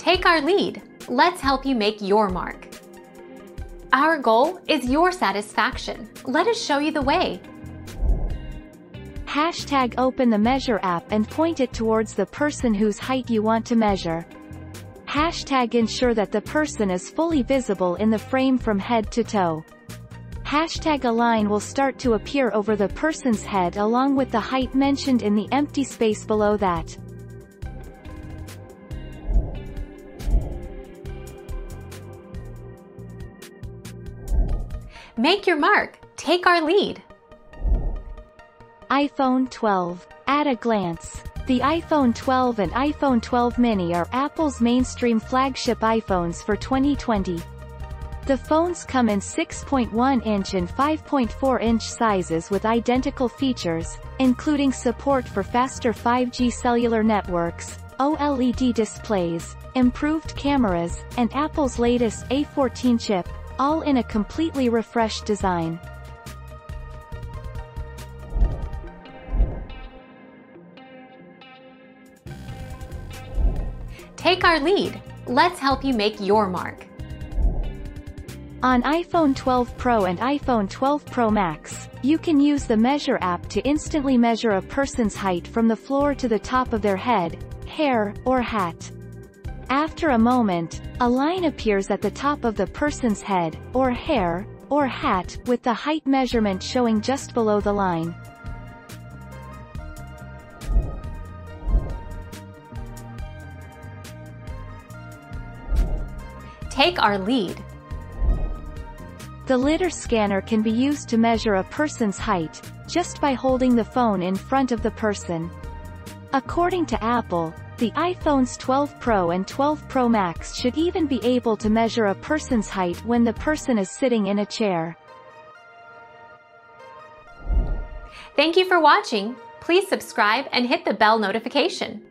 take our lead. Let's help you make your mark. Our goal is your satisfaction. Let us show you the way. Hashtag open the Measure app and point it towards the person whose height you want to measure. Hashtag ensure that the person is fully visible in the frame from head to toe. Hashtag a line will start to appear over the person's head along with the height mentioned in the empty space below that. Make your mark. Take our lead. iPhone 12. At a glance. The iPhone 12 and iPhone 12 mini are Apple's mainstream flagship iPhones for 2020. The phones come in 6.1-inch and 5.4-inch sizes with identical features, including support for faster 5G cellular networks, OLED displays, improved cameras, and Apple's latest A14 chip, all in a completely refreshed design. Take our lead. Let's help you make your mark. On iPhone 12 Pro and iPhone 12 Pro Max, you can use the Measure app to instantly measure a person's height from the floor to the top of their head, hair, or hat. After a moment, a line appears at the top of the person's head, or hair, or hat, with the height measurement showing just below the line. Take our lead. The LiDAR scanner can be used to measure a person's height, just by holding the phone in front of the person. According to Apple, the iPhones 12 Pro and 12 Pro Max should even be able to measure a person's height when the person is sitting in a chair. Thank you for watching. Please subscribe and hit the bell notification.